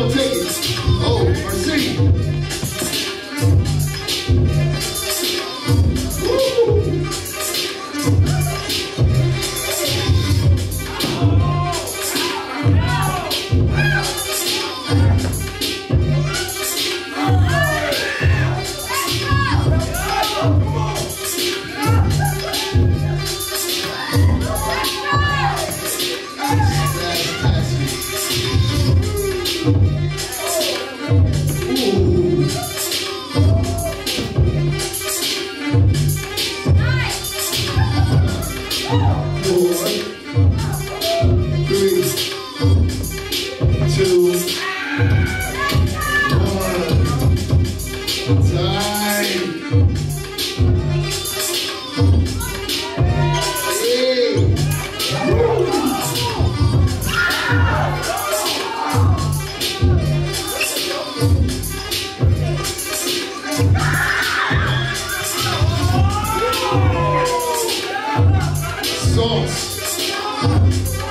on, take Música Vamos!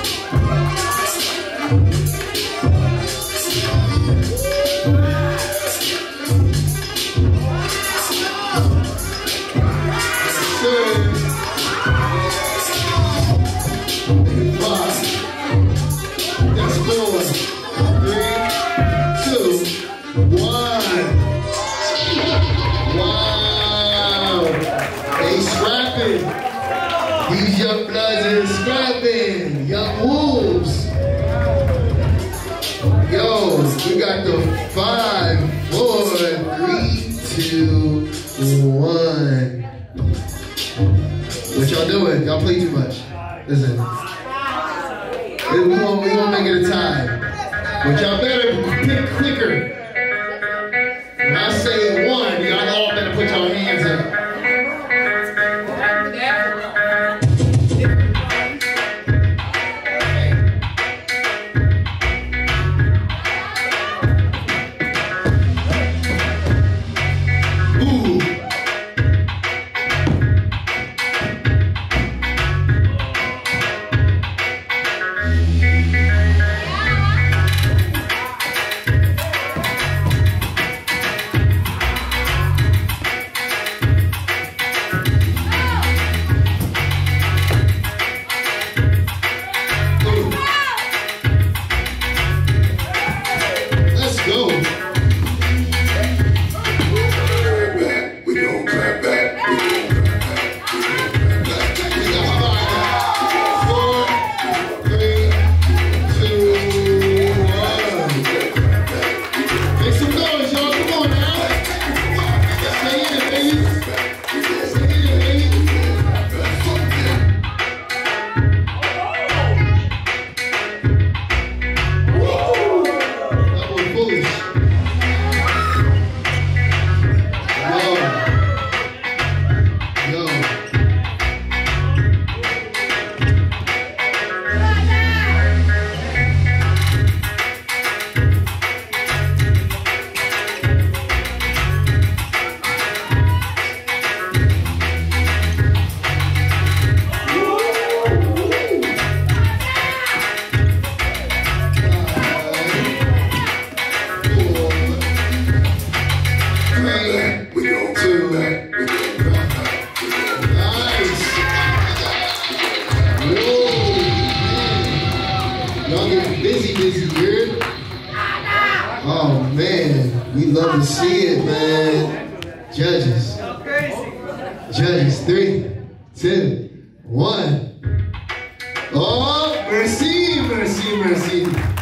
The five, four, three, two, one. What y'all doing? Y'all play too much. Listen. We we won't make it a tie. But y'all better pick quicker. When I say one, y'all all better put your hands up. We see it, man. Judges. Judges, three, two, one. Oh, Mercii, Mercii, Mercii.